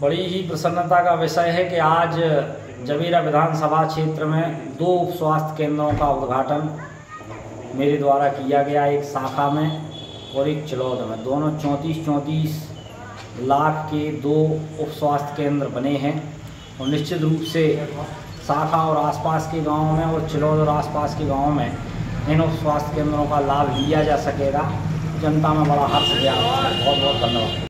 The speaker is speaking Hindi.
बड़ी ही प्रसन्नता का विषय है कि आज जमीरा विधानसभा क्षेत्र में दो उप स्वास्थ्य केंद्रों का उद्घाटन मेरे द्वारा किया गया एक शाखा में और एक चिलौद में। दोनों चौंतीस चौंतीस लाख के दो उप स्वास्थ्य केंद्र बने हैं और निश्चित रूप से शाखा और आसपास के गाँवों में और चिलौद और आसपास के गाँवों में इन उप स्वास्थ्य केंद्रों का लाभ लिया जा सकेगा। जनता में बड़ा हर्ष गया बहुत बहुत धन्यवाद।